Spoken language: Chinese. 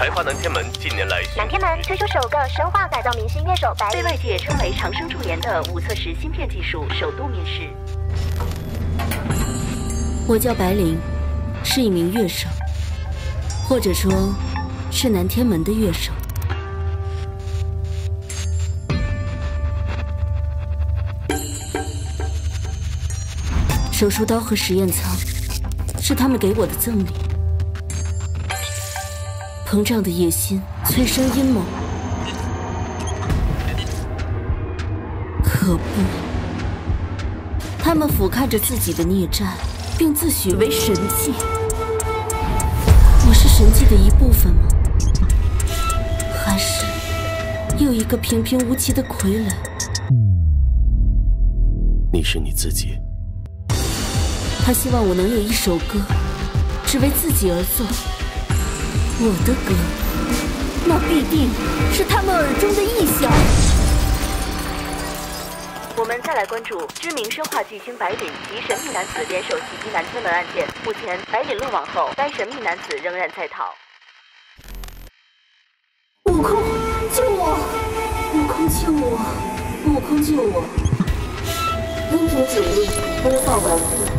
才华南天门近年来南天门推出首个生化改造明星乐手白被外界称为长生驻颜的五测时芯片技术首度面世。我叫白灵，是一名乐手，或者说，是南天门的乐手。手术刀和实验舱是他们给我的赠礼。膨胀的野心催生阴谋，可不，他们俯瞰着自己的孽债，并自诩为神迹。我是神迹的一部分吗？还是又一个平平无奇的傀儡？你是你自己。他希望我能有一首歌，只为自己而作。我的歌，那必定是他们耳中的异响。我们再来关注知名生化巨星白领及神秘男子联手袭击南天门案件。目前，白领落网后，该神秘男子仍然在逃。悟空，救我！悟空，救我！悟空，救我！音频指令：播报完毕。